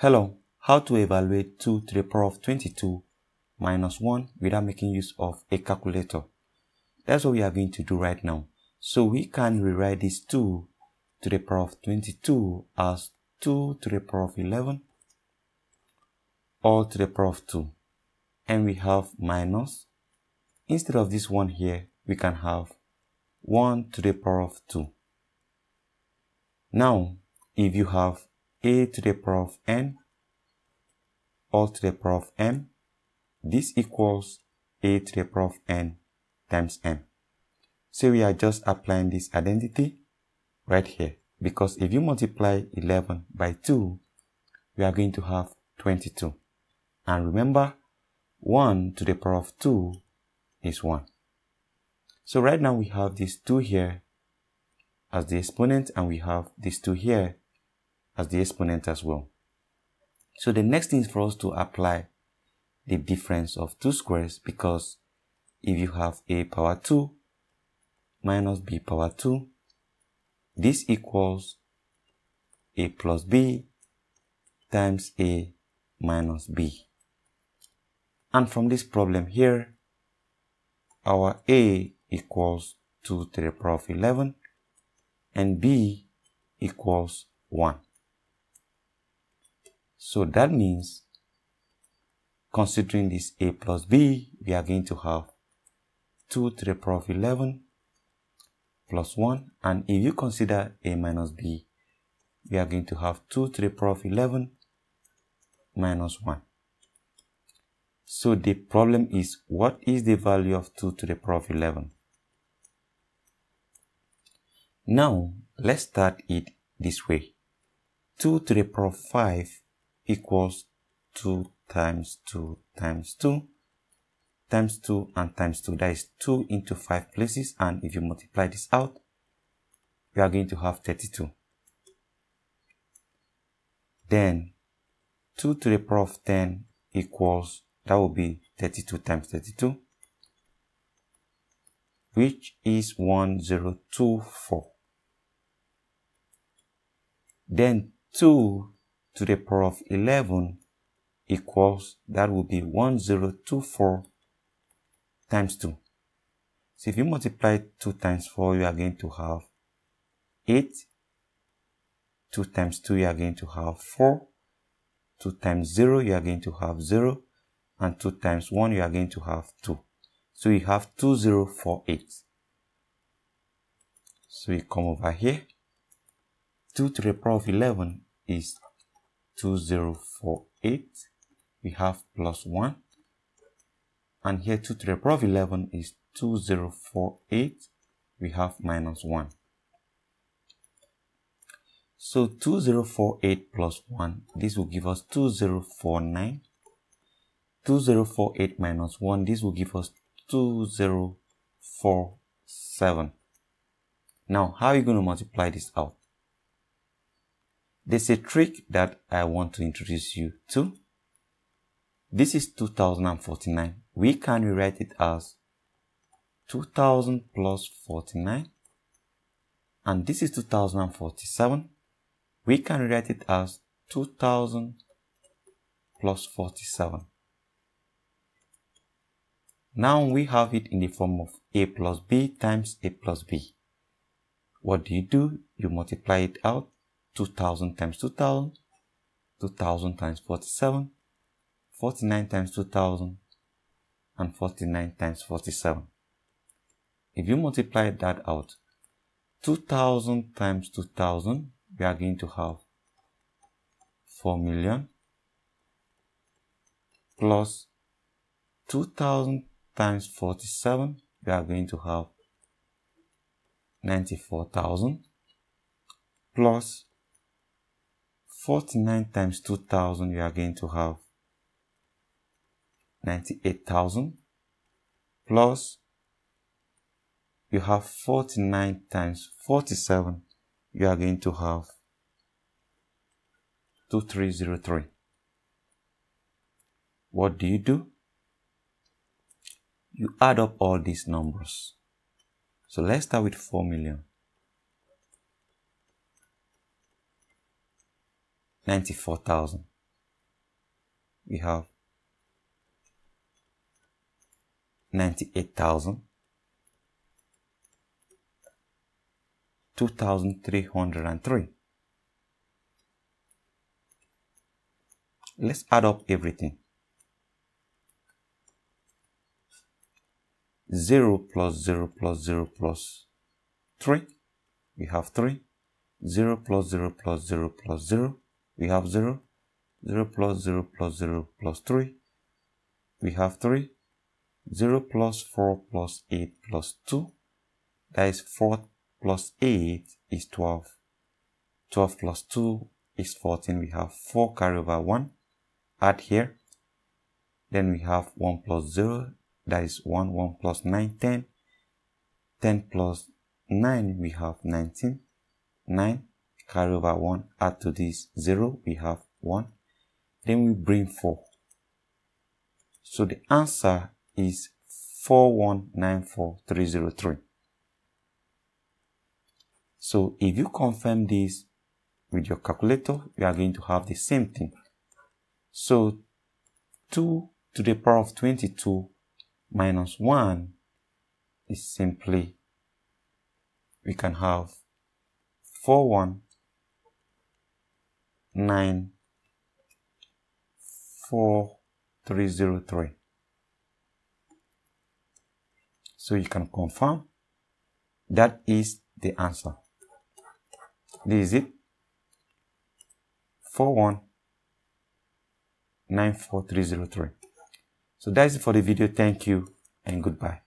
Hello, how to evaluate 2 to the power of 22 minus 1 without making use of a calculator. That's what we are going to do right now. So we can rewrite this 2 to the power of 22 as 2 to the power of 11 all to the power of 2. And we have minus. Instead of this 1 here, we can have 1 to the power of 2. Now, if you have a to the power of n all to the power of m. This equals a to the power of n times m. So we are just applying this identity right here. Because if you multiply 11 by 2, we are going to have 22. And remember, 1 to the power of 2 is 1. So right now we have this 2 here as the exponent and we have this 2 here as the exponent as well. So the next thing is for us to apply the difference of two squares because if you have a power 2 minus b power 2, this equals a plus b times a minus b. And from this problem here, our a equals 2 to the power of 11 and b equals 1. So that means considering this a plus b, we are going to have 2 to the power of 11 plus 1. And if you consider a minus b, we are going to have 2 to the power of 11 minus 1. So the problem is what is the value of 2 to the power of 11? Now let's start it this way. 2 to the power of 5 equals 2 times 2 times 2 times 2 and times 2. That is 2 into 5 places and if you multiply this out, you are going to have 32. Then 2 to the power of 10 equals, that will be 32 times 32, which is 1024. Then 2 to the power of 11 equals, that will be 1024 times 2. So if you multiply 2 times 4, you are going to have 8. 2 times 2, you are going to have 4. 2 times 0, you are going to have 0. And 2 times 1, you are going to have 2. So you have 2048. So we come over here. 2 to the power of 11 is 2048 we have plus 1 and here 2 to the power of 11 is 2048 we have minus 1 so 2048 plus 1 this will give us 2049 2048 minus 1 this will give us 2047 now how are you going to multiply this out there's a trick that I want to introduce you to. This is 2049. We can rewrite it as 2000 plus 49. And this is 2047. We can rewrite it as 2000 plus 47. Now we have it in the form of a plus b times a plus b. What do you do? You multiply it out 2000 times 2000, 2000 times 47, 49 times 2000, and 49 times 47. If you multiply that out, 2000 times 2000, we are going to have 4 million plus 2000 times 47, we are going to have 94,000 plus 49 times 2000 you are going to have 98,000 plus you have 49 times 47 you are going to have 2303 what do you do? You add up all these numbers. So let's start with 4 million 94,000. we have 98,000 2,303 let's add up everything. 0 plus 0 plus 0 plus 3 we have 3 0 plus 0 plus 0 plus 0 we have 0 0 plus 0 plus 0 plus 3 we have 3 0 plus 4 plus 8 plus 2 that is 4 plus 8 is 12 12 plus 2 is 14 we have 4 carry over 1 add here. Then we have 1 plus 0 that is 1 1 plus 9 10 10 plus 9 we have 19 9 carry over 1 add to this 0 we have 1 then we bring 4 so the answer is 4194303 so if you confirm this with your calculator you are going to have the same thing. So 2 to the power of 22 minus 1 is simply, we can have 4, 1, 9, 4, 3, 0, 3. So you can confirm that is the answer. This is it. 4, 1, 94303. So that's it for the video. Thank you and goodbye.